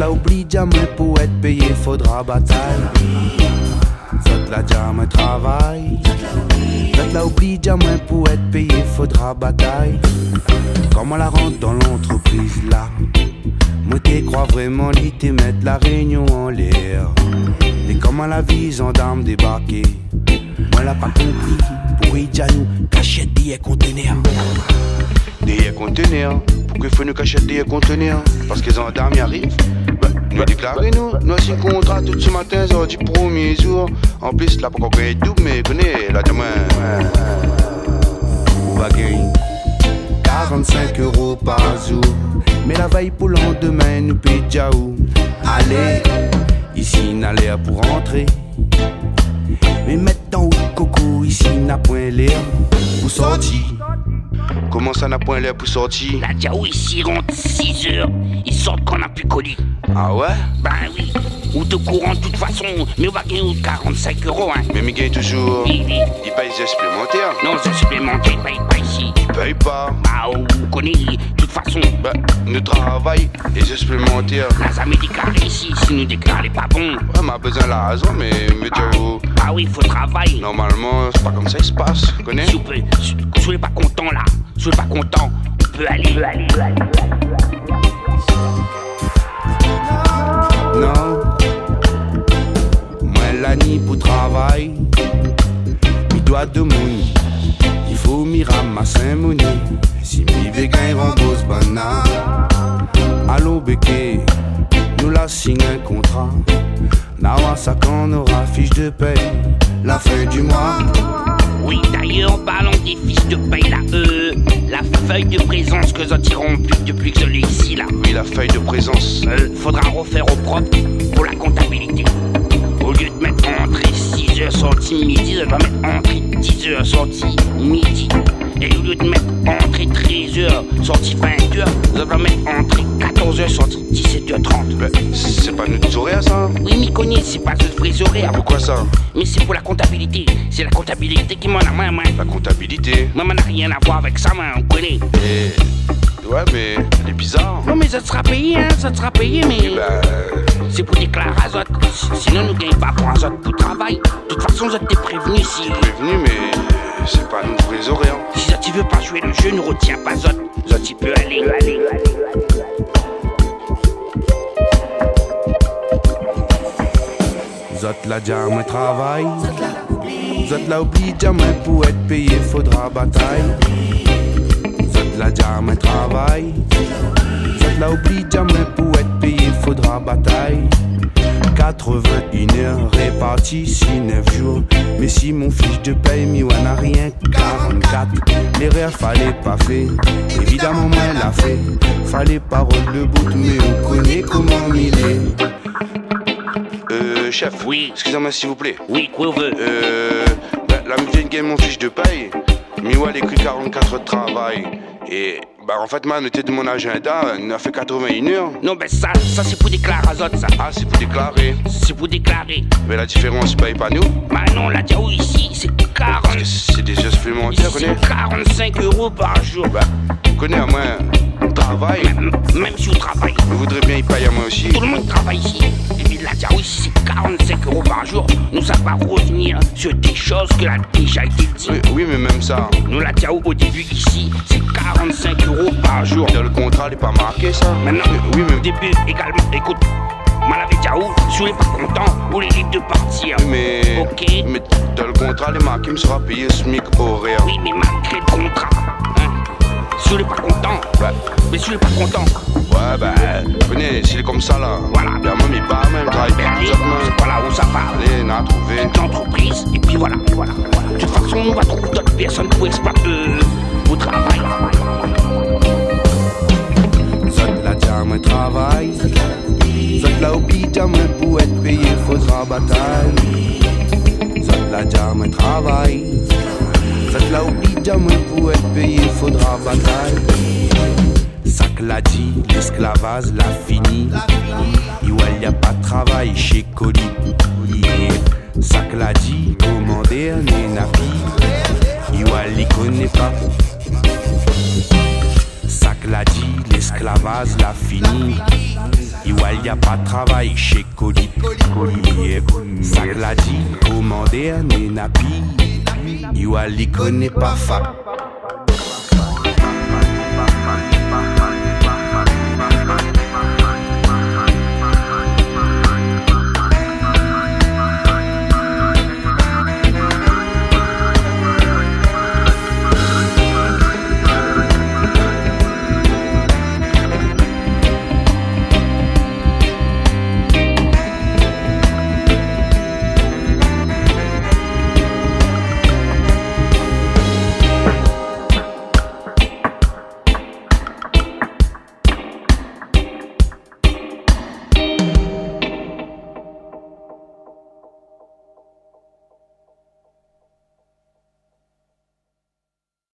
la oublie jamais pour être payé, faudra bataille. Zot la jamais travail. Zot la oublie jamais pour être payé, faudra bataille. Comment la rentre dans l'entreprise là? Moi t'es crois vraiment l'idée mettre la réunion en l'air. Et comment la vie gendarme débarquer? Moi l'a pas compris. Pour nous cacher des conteneurs. Des conteneurs. Pourquoi il faut nous cacher des conteneurs Parce que les gendarmes y arrivent. Bah, nous déclaré nous, nous avons un contrat tout ce matin, ça du premier jour. En plus, là, pas encore gagné double, mais connais, là, demain. On va gagner 45 euros par jour. Mais la veille pour le lendemain, nous paye où Allez, ici, n'allez pour rentrer. Mais maintenant, n'a point l'air pour sortir. Comment ça n'a point l'air pour sortir? La Diaou ici rentre 6 heures. Ils sortent qu'on a plus connu. Ah ouais? Ben oui. Ou de courant de toute façon, mais on va gagner 45 euros hein. Mais il gagne toujours. Oui, oui. Il paye des supplémentaires. Non, c'est supplémentaire, il paye pas ici. Il paye pas. Bah, on connaît, façon. Bah, nous travaillons et des supplémentaires. Là, ça me déclaré ici, si nous déclarons pas bon. Ouais, m'a besoin de la raison, mais mais Ah, ah oui, faut travailler. Normalement, c'est pas comme ça il se passe, connais? Si vous plaît, si vous n'êtes pas content là, vous n'êtes pas content, on peut aller, peut aller, peut aller. Non. Moi, la nuit pour travail. Mi doit de moun. M'y ramasser monnaie. Si mi vegan rembourse banane. Allô, béquet. Nous la signe un contrat. Nawa, on aura fiche de paye. La fin du mois. Oui, d'ailleurs, parlons des fiches de paye là, euh, la feuille de présence que nous tirons plus depuis que je l'ai ici là. Oui, la feuille de présence. Euh, faudra refaire au propre pour la comptabilité. 6 heures sortie midi, je vais mettre entrée 10 heures sortie midi. Et au lieu de mettre entrée 13 heures sortie 20 heures, je vais mettre entrée 14 heures sortie 17h30. Ben, c'est pas notre horaire, ça Oui, m'y connais, c'est pas ce vrai horaire. Pourquoi ça? Mais c'est pour la comptabilité. C'est la comptabilité qui m'en a main, moi. La comptabilité. Moi, m'en a rien à voir avec ça, moi, on connaît. Et... Ouais, mais elle est bizarre. Non, mais ça sera payé, hein, ça sera payé, mais. Bah, C'est pour déclarer à Zot. Sinon, nous gagnons pas pour un Zot pour travail. De toute façon, Zot t'es prévenu si. prévenu, mais c'est pas nos vrais horaires. Si Zot il veut pas jouer le jeu, ne retiens pas Zot. Zot il peut aller, aller, aller. Zot la jamais travail. Zot la oublie jamais pour être payé, faudra bataille. La jamais travail. Zot la oublie jamais pour être payé, faudra bataille. 81 heures réparties sur 9 jours. Mais si mon fiche de paye, mi n'a rien que 44. L'erreur fallait pas faire. Évidemment, moi l'a fait. Fallait parole de bout, mais on connaît comment il est. Euh, chef. Oui. Excusez-moi, s'il vous plaît. Oui, quoi veut Euh. bah, la vient de gagner mon fiche de paye. Miwa, écrit 44 heures de travail. Et. Bah, en fait, moi, noté de mon agenda, on a fait 81 heures. Non, ben ça, ça c'est pour déclarer à Zot, ça. Ah, c'est pour déclarer. C'est pour déclarer. Mais la différence, paye pas nous. Bah non, la Diaou ici, c'est 40. Parce que c'est des heures supplémentaires. C'est 45 euros par jour. Bah, on connaît à moi. On travaille. M- Même si on travaille. On voudrait bien y payer à moi aussi. Tout le monde travaille ici. 35 euros par jour, nous ça va revenir sur des choses que la déjà été. Oui, mais même ça. Nous la Tiao au début ici, c'est 45 euros par jour. Dans le contrat n'est pas marqué ça. Maintenant, euh, oui, mais... début également, écoute. Malavé Tiao, si on pas content, on hérite de partir. Mais. Ok. Mais dans le contrat, les marqués me sera payé SMIC horaire. Oui, mais malgré le contrat, hein, si pas content. Ouais. mais si vous n'êtes pas content, Ouais, bah, venez, s'il est comme ça là. Voilà. Bien, moi, mais pas même, travaille ben, voilà où ça va. Allez, on a trouvé. Une entreprise, et puis voilà, voilà, voilà. De toute façon, on va trouver d'autres personnes pour exploiter euh, au travail. Zot la jamais travail. Zot la oublie jamais pour être payé, faudra bataille. Zot la jamais travail. La oublie jamais pour être payé, faudra bataille. Sac l'a dit, l'esclavage l'a fini. Il n'y a pas de travail chez Coli. Sac l'a dit, commander un napi. Il y connaît pas. Sac l'a dit, l'esclavage l'a fini. Il y a pas de travail chez Coli. Ça l'a dit, commander un napi. Il connaît pas Fab.